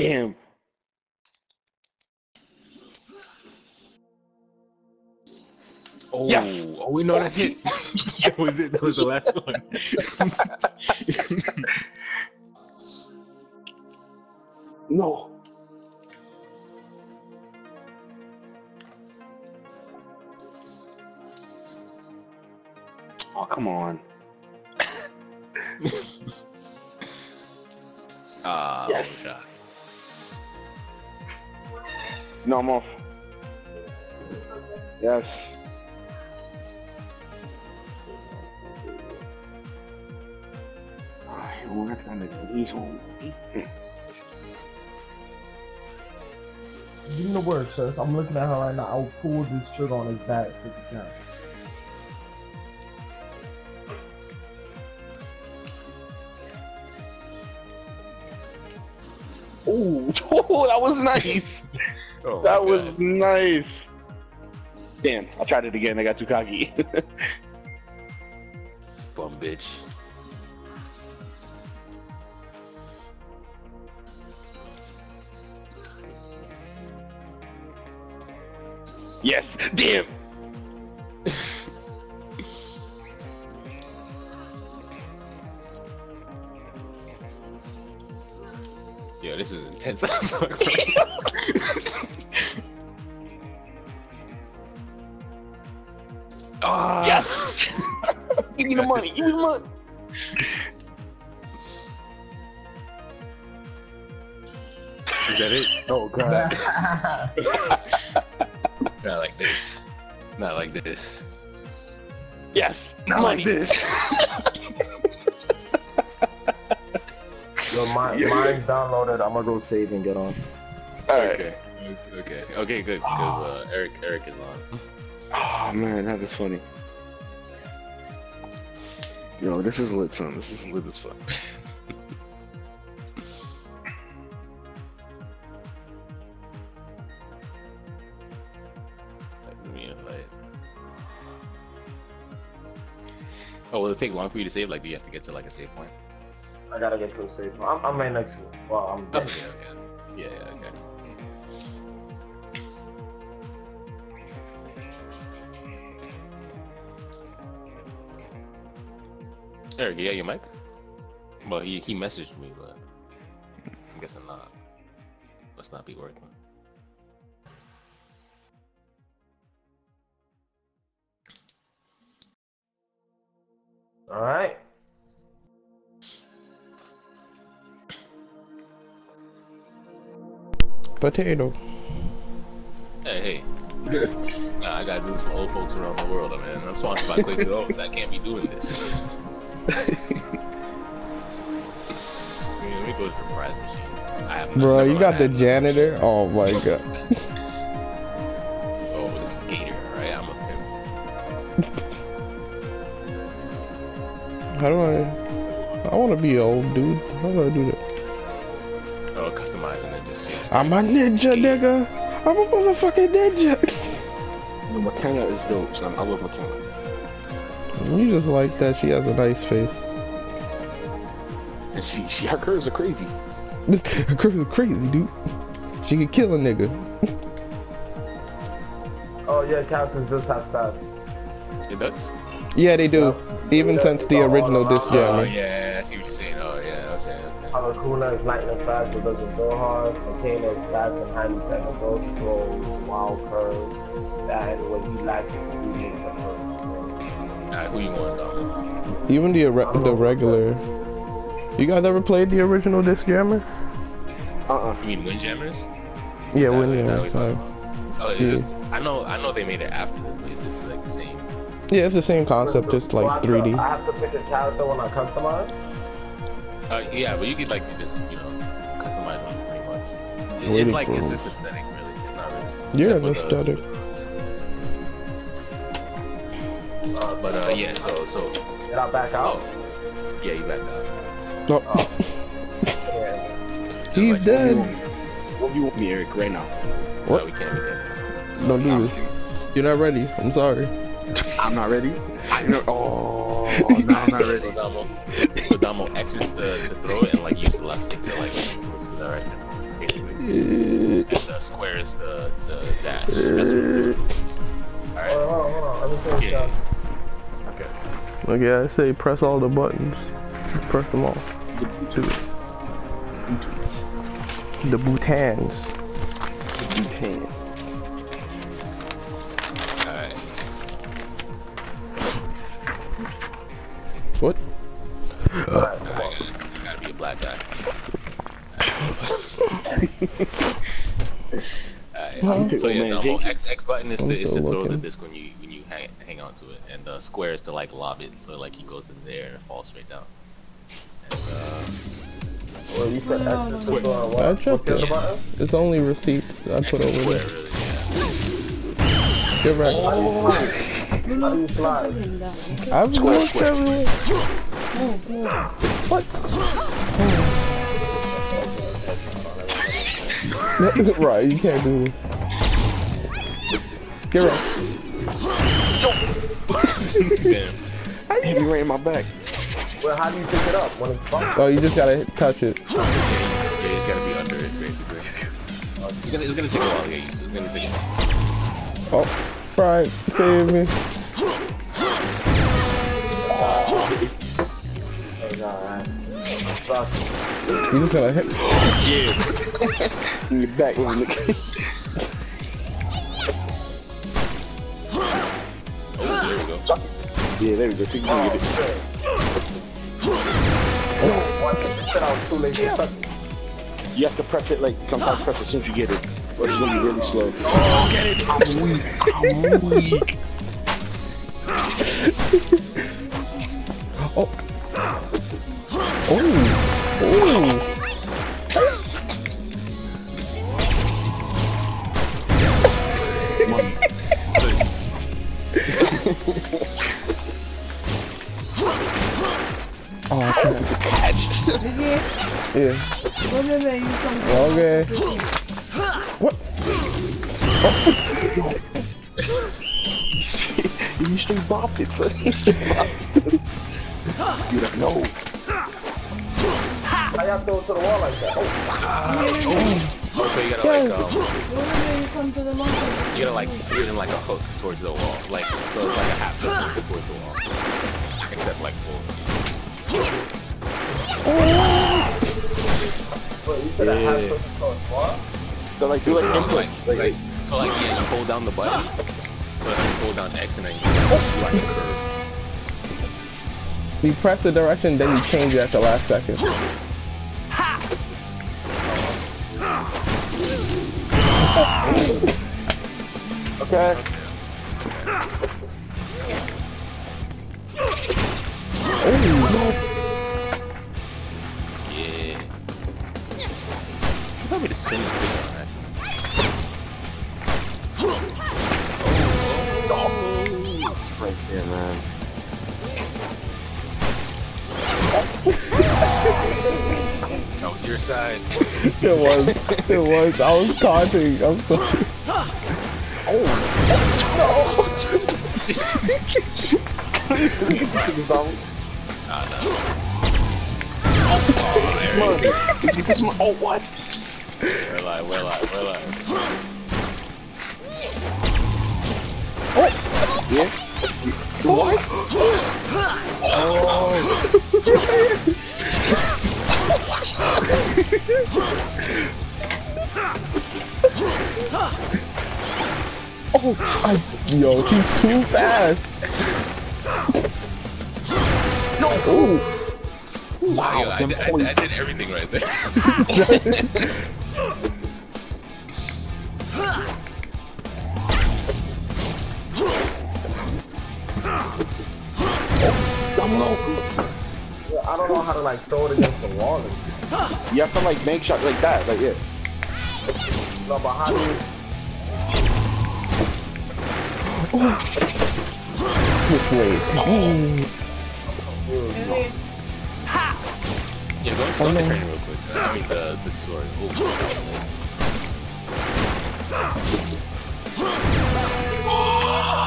Damn. Oh, Yes! Oh, we know that's it. that was it. That was the last one. No. Oh, come on. Ah, Yes. oh, God. No, I'm off. Yes. Next time he's home. Give him the word, sis. I'm looking at her right now. I'll pull this trigger on his back if you can. Ooh, oh, that was nice. Oh, That was God. nice. Damn, I tried it again. I got too cocky. bum bitch. yes, damn. Like this. Yo, mine, Yeah. mine's downloaded. I'm gonna go save and get on. All right. Okay. Okay. Okay. Good. Because uh, Eric Eric is on. Oh man, that is funny. Yo, this is lit, son. This is lit as fuck. Oh, will it take long for you to save? Like, do you have to get to like a save point? I gotta get to a save. Point. I'm, I'm right next to it. Well, I'm Oh, okay, okay. Yeah, yeah, okay. Eric, you got your mic? Well, he, he messaged me, but I'm guessing not. Must not be working. All right. Potato. Hey, hey. nah, I gotta do this for old folks around the world, man. I'm sponsored by Quaker Oats. I can't be doing this. Let me, let me go to the prize machine. I have Bro, you got the janitor? Oh my god. How do I... I wanna be old, dude. How do I do that? Oh, customizing and just change. I'm a ninja, nigga! I'm a motherfucking ninja! Yo, Makenna is dope, son. I love Makenna. You just like that. She has a nice face. And she, she, her curves are crazy. Her curves are crazy, dude. She could kill a nigga. Oh yeah, characters does have stats. It does? Yeah, they do. Even Yeah, since the oh, original disc Oh, jammer. yeah, I see what you're saying. Oh, yeah, okay, okay. Halakuna is lightning fast but doesn't go hard. Volcano is fast and highly technical. Throws, wild curve, stat when he lacks experience of her. Alright, who you want, Dom? Even the ire- the regular. You guys ever played the original disc jammer? Uh-uh. You mean Windjammers? Yeah, Is that- when is that yeah, what you're sorry. talking about? Oh, it's Yeah. just, I know, I know they made it after this, but it's just like the same. Yeah, it's the same concept, just So I like have to- 3D. I have to pick a character when I customize. Uh, yeah, but you could like just, you know, customize them pretty much. It- It's like it's just aesthetic, really. It's not really. Yeah, except for it's the- aesthetic. Uh, but uh, yeah, so so Did I back out? oh, yeah, you back up. Oh, Yeah. he's like, dead. What do you want me, Eric, right now? No, What? we can't. We can't. So, Don't do this. You're not ready. I'm sorry. I'm not ready. I know. Oh, oh no, I'm not So, ready. so Damo, so Damo X is to, to throw it and like use the left stick to like. Is that right? Okay, uh, and the square is the, the dash. That's what uh, Alright. Hold on, hold on, hold on. Let me finish Yeah. that. Okay. Like yeah, I say press all the buttons. Just press them all. Two. The Bhutans. Japan. Alright. So yeah, the whole X X button is to, is to throw the disc when you when you hang hang on to it, and the square is to like lob it, so like he goes in there and it falls straight down. And uh, Well, you said X is Square. to go on I what? checked What's the other it. button? It's only receipts I X put over square, there. really. Yeah. Get right. How do you slide? I've looked everywhere. What? right, you can't do this. Get right. Damn. He ran my back. Well, how do you pick it up when it's bumped? Oh, you just gotta touch it. Yeah, he's gotta be under it, basically. It's gonna, it's gonna take a while to get used to. It's gonna take a while. Oh, right, save me. It's alright. Fuck. You just gotta hit. In your back, little nigga. Oh, Yeah, there we go. Think you Oh, can get it. shit. What? You said too late to touch it. You have to press it like sometimes press as soon as you get it, or it's gonna be really slow. Oh, get it! I'm weak. I'm weak. oh. Oh. Oh. Okay. What? son. You straight bopped it. You're like, no. To the wall like that? Oh, Oh, so you gotta like um, you gotta like it in like a hook towards the wall, like so it's like a half circle towards the wall, except like full. But you said I had to go what? So like, do like Um, like, inputs. like, Like, so like yeah, you hold down the button, so then you hold down X and then you do like a curve. You press the direction, then you change it at the last second. okay. Yeah. Probably the spin is different, Right there, man. That was your side. It was. It was. I was taunting. I'm sorry. Oh This down. Ah, This money. Let's get this money. Oh, what? No. We're alive, we're alive, we're alive. Yeah. What? Oh, I, yo, she's too fast. No. Ooh. Wow, Yo, I, them did, I, I did everything right there. Dumb low. Yeah, I don't know how to like throw it against the wall. You have to like make shots like that, like yeah. No, but how do you? Which way? Ooh. Yeah, go, go on the train real quick. I mean, the, the sword. Ooh.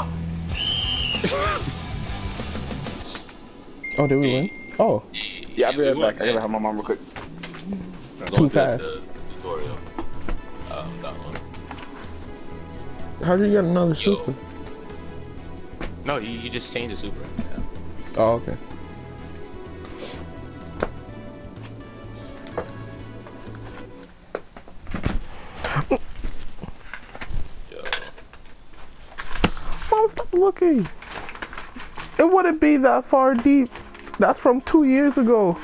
Oh, did we win? Oh, Yeah, I'll be right back. I gotta have my mom real quick. Go Too into fast. The, the tutorial. Um, How'd you get another Yo. super? No, you, you just change the super. Yeah. Oh, okay. It that far deep. That's from two years ago.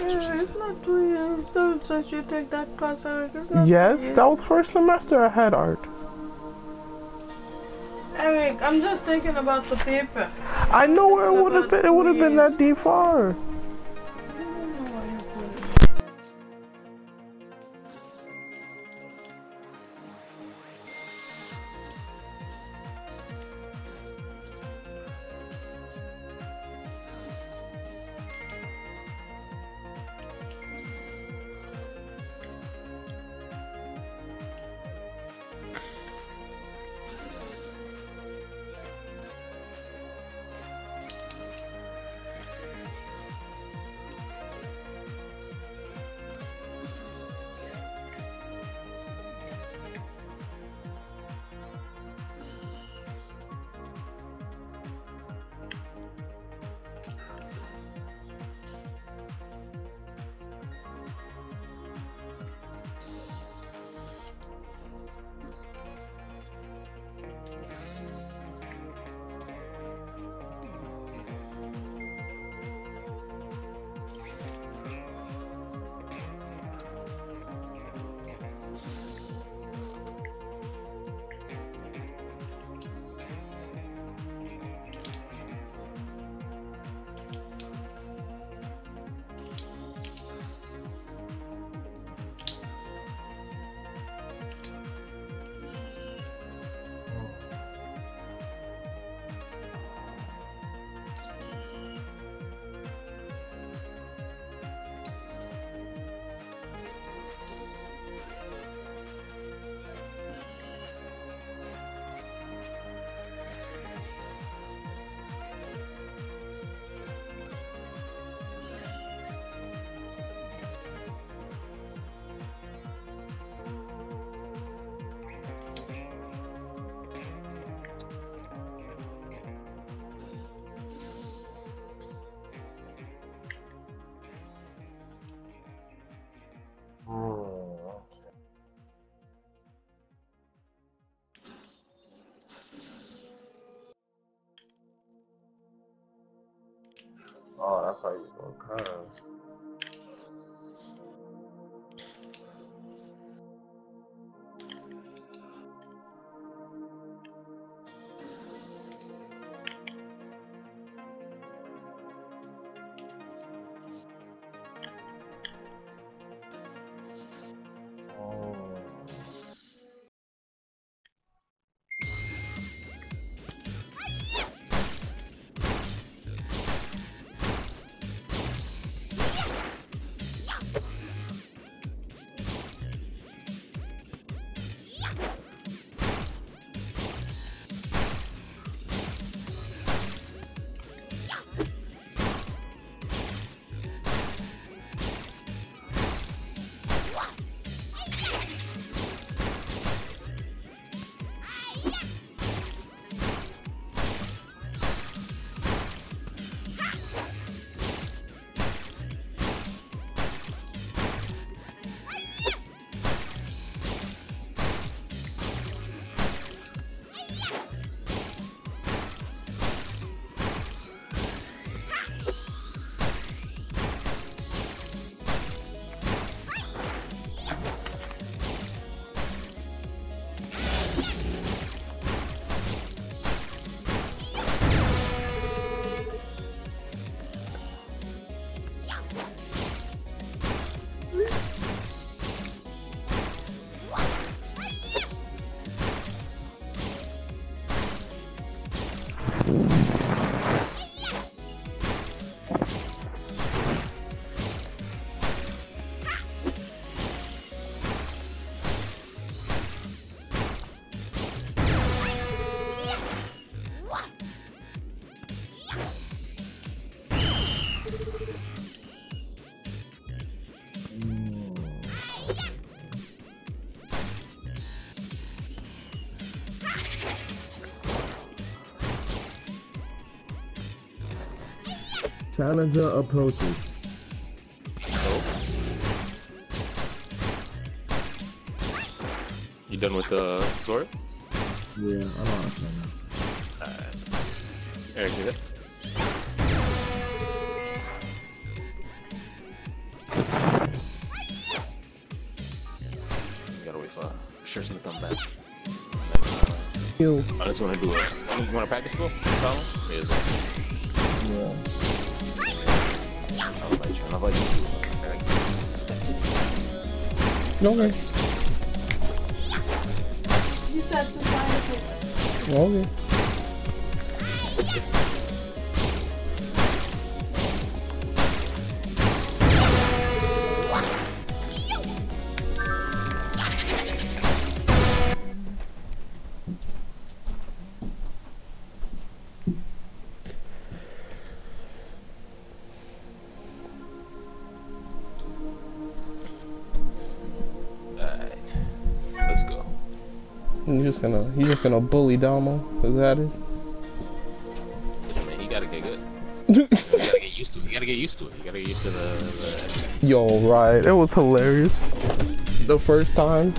Yeah, it's not two years. Dude, since you take that class, Eric, it's not Yes, that was first semester I had art. Eric, I'm just thinking about the paper. I know where it would have been. It would have been that deep far. Oh, that's how you go curves. Challenger approaches. Oh. You done with the sword? Yeah, I know how to play now. Alright. Eric, do that. Gotta wait for Tristan to come back. You. I just wanna do it. You wanna practice though? Problem? Yeah. I'll invite you. I'll invite you. Eric, expected. Okay. You said to find it. Okay. Just gonna bully Damo? Is that it? Listen, man, you gotta get good. You gotta get used to it. You gotta get used to it. You gotta get used to the. the... Yo, right. It was hilarious. The first time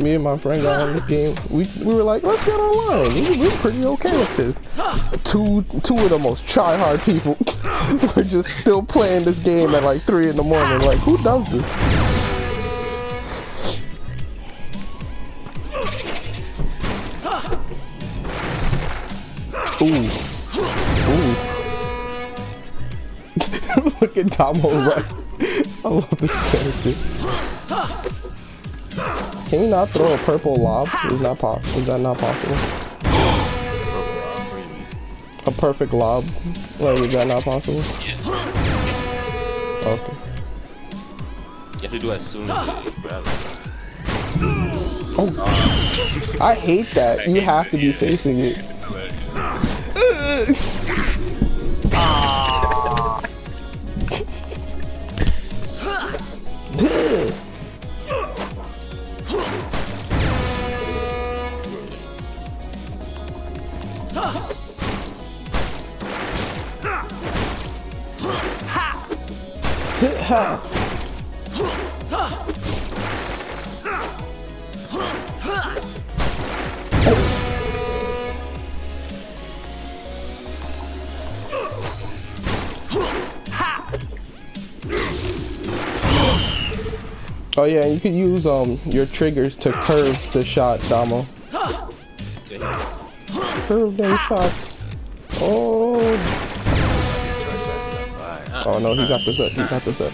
me and my friend got on this game, we we were like, let's get online. We, we're pretty okay with this. Two two of the most try hard people were just still playing this game at like three in the morning. Like, who does this? Ooh. Ooh. Look at Damo run. I love this character. Can you not throw a purple lob? Is not pos- Is that not possible? A perfect lob? Like, is that not possible? Okay. You have to do it as soon as you grab it. Oh. I hate that. You have to be facing it. 으 아. 흐하 Oh yeah, you could use um your triggers to curve the shot, Damo. Curve shots. Oh. Oh no, he got this up. He got this up.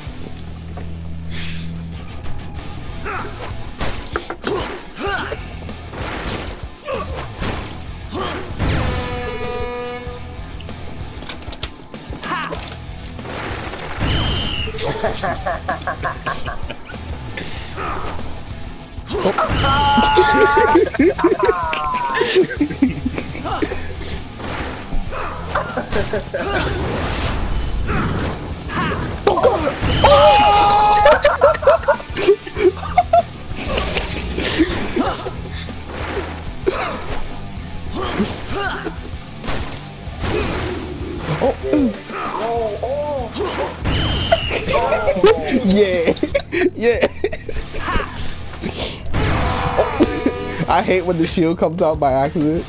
Hate when the shield comes out by accident.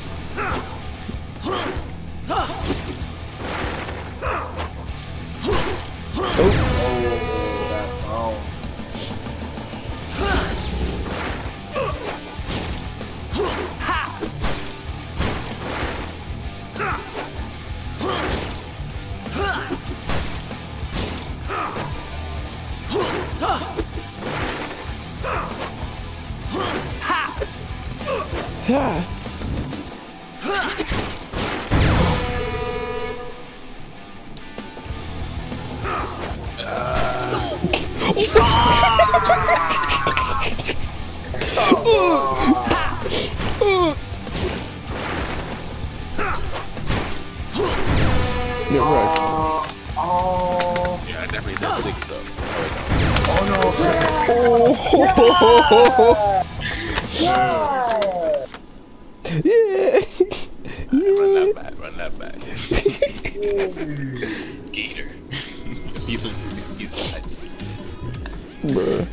Did six though. Oh, no! yeah. yeah. Run yeah. that back, run that bad. Gator. he's, he's. Please.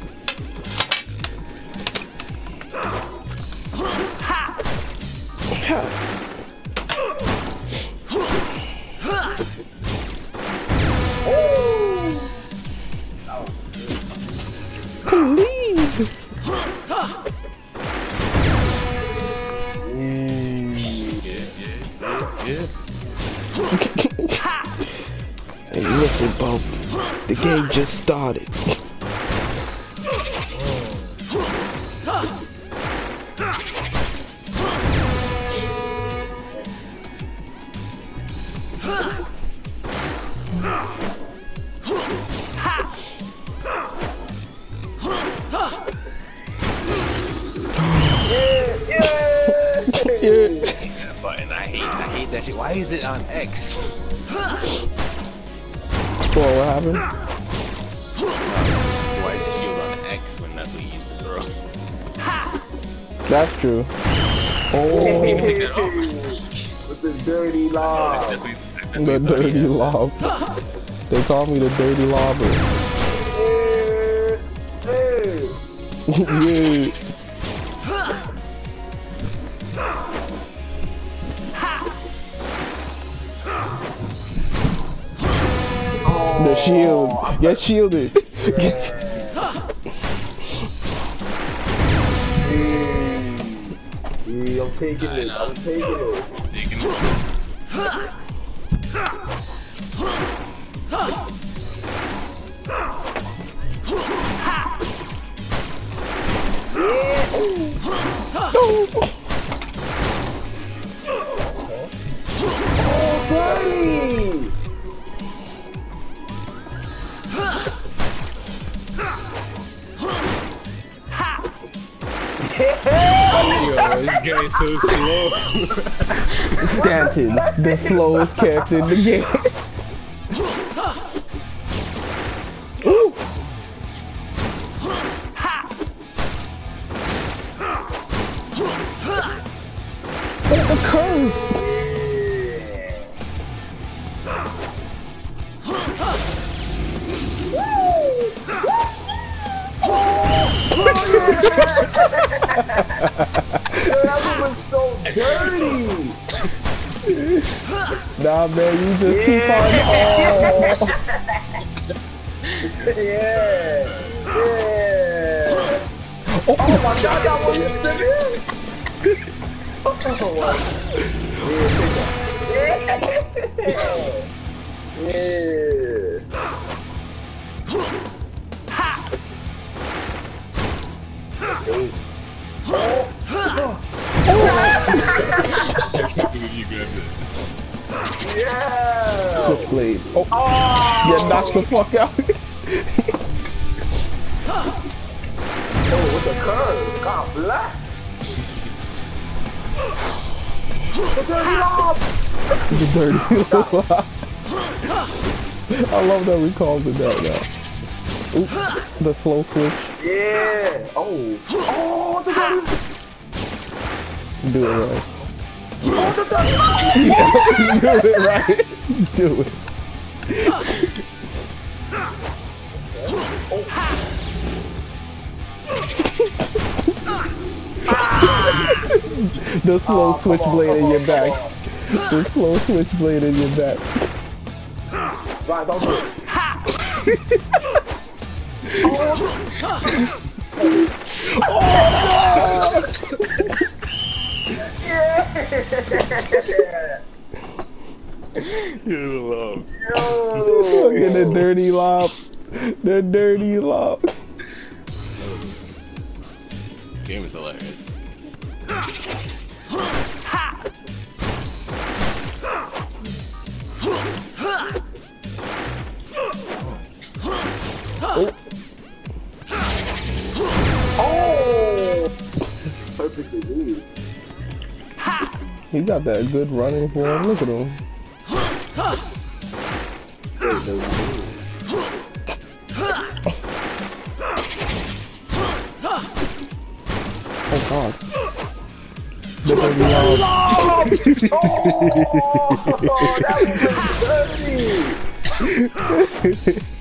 Shit. Why is it on X? What, what happened? That's true. Oh, With the dirty lob. the dirty lob. They call me the dirty lobber. Hey, hey. yeah. The shield. Get shielded. Yeah, taking I it. know. I'm taking it. Taking it. Dirty. So slow. Stanton, the slowest character in the game. Yeah. Oh, yeah. Yeah. Switchblade. Oh, Oh. get knocked the fuck out. Oh. God bless. The dirty lob. I love that we called it that now. The slow switch. Yeah. Oh. Oh, the dirty. Do it right. Oh, the dirty. Do it right. Do it. Oh. the slow ah, switchblade in your back. The slow switchblade in your back. Right, don't do it. Yeah. You love. Yo. Look at the dirty lob. The dirty lob. Game is hilarious. He got that good running for him. Look at him. Oh god. The dirty lob. Oh, that was dirty.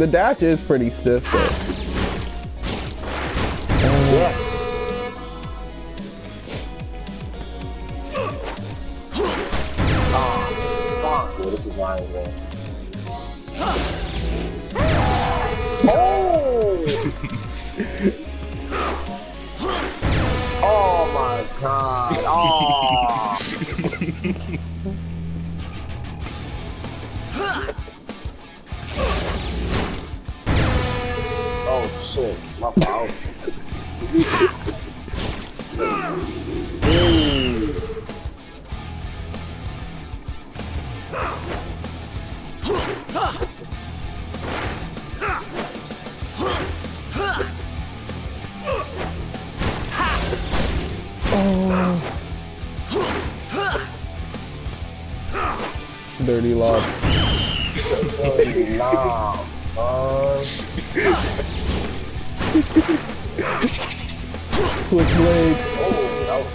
The dash is pretty stiff though. Dirty lob. Dirty lob, son. Switchblade. Oh, that was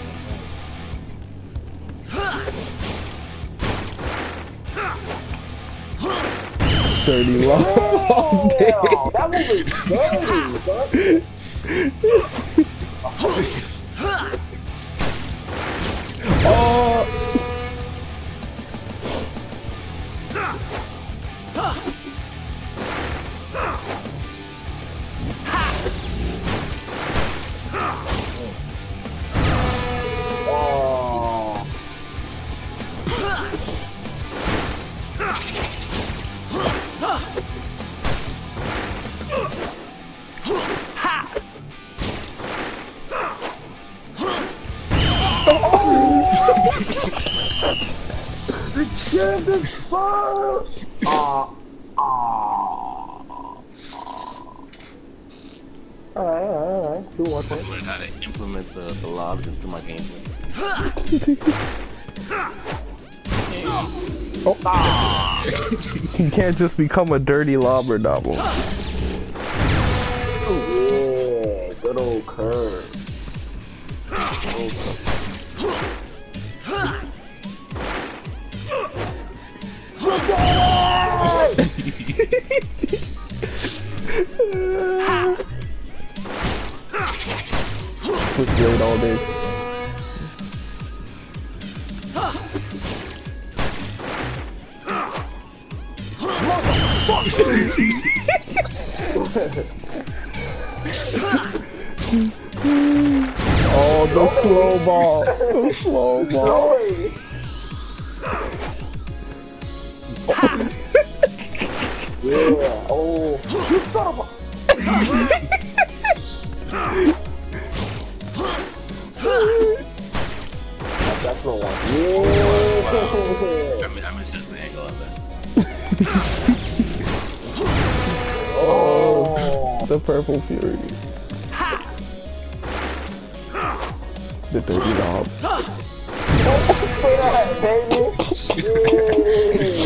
Dirty lob. Damn, that was dirty, son. oh. Oh. Alright, alright, alright. Two more points. Learn how to implement the, the lobs into my gameplay. Oh. He can't just become a dirty lobber double. Yeah, good old curve. That's, that's the one. Yeah. I mean, I miss just the angle of it. Oh. The purple fury. The dirty knob. Say that, baby.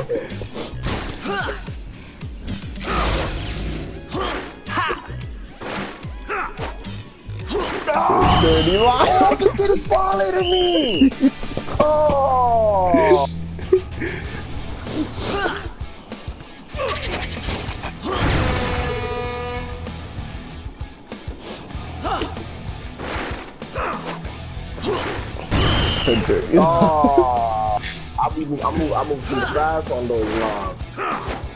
I move, I move too fast on those lines.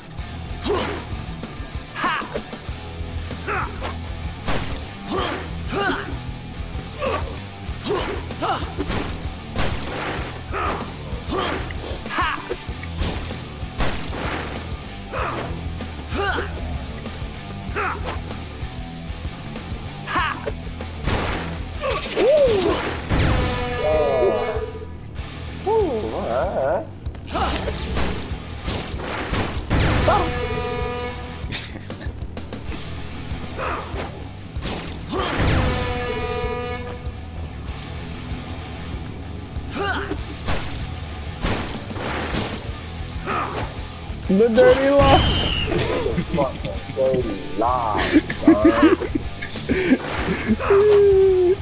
The dirty law.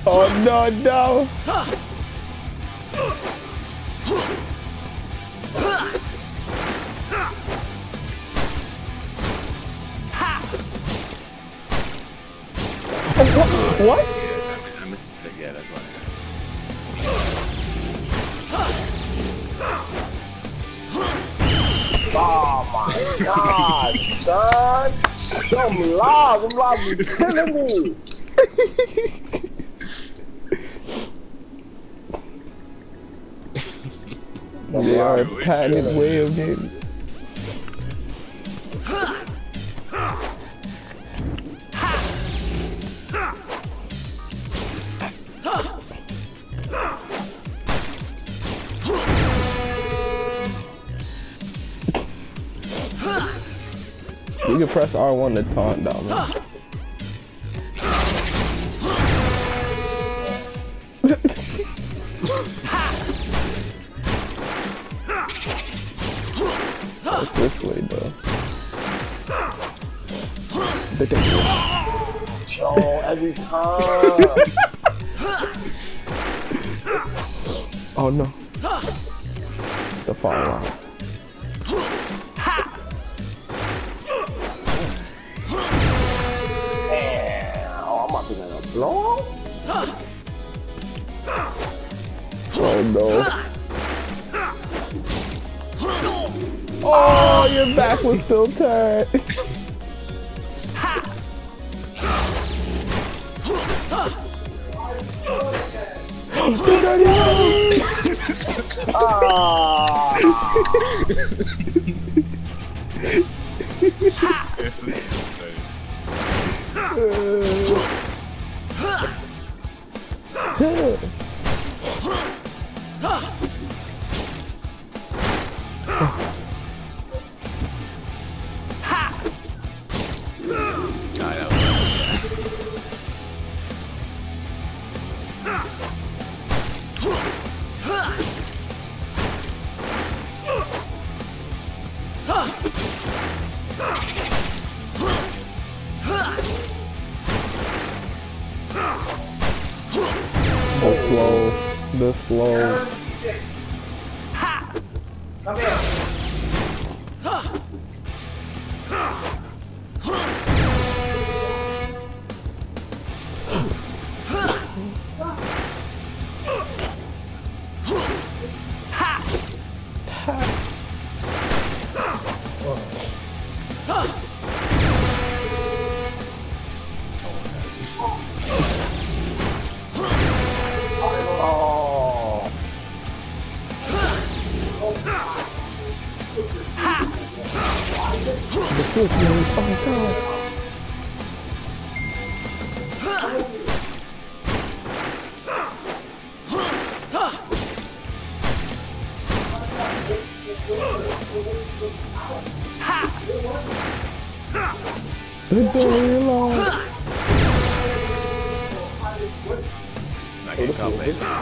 Oh no, no. What? Yeah, I missed it. Yeah, that's why. Oh my god, son. Them lies, them lies be killing me. They are a patented way of getting. Can press R1 to taunt down. This way though? Yo, every time. Oh no. The fall Oh. Oh, your back was still turned. Ah. Slow, the slow. Oh.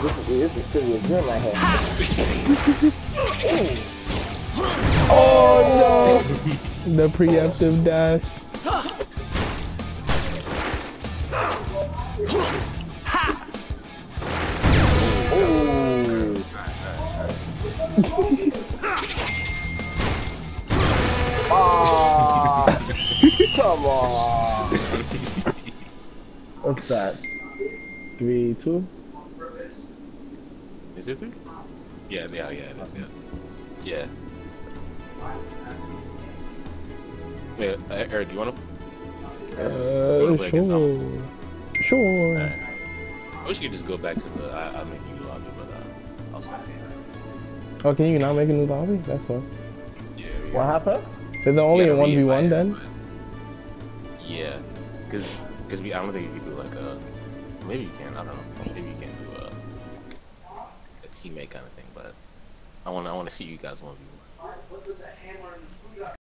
This is, this is serious gym right here. Oh no. The preemptive dash. Come on. What's that? Three, two? Is it three? Yeah, yeah, yeah, it is, yeah. Yeah. Yeah, uh, Eric, do you want to? Uh, play against sure. Sure. Alright. I wish you could just go back to the. I, I'll make you lobby, but uh, I'll spectate. Oh, can you not make a new lobby? That's all. Yeah. we What happened? Is it only we a gotta one v one then? but- Yeah, because because we I don't think you can do like a maybe you can I don't know maybe teammate kind of thing, but I want I want to see you guys one v one.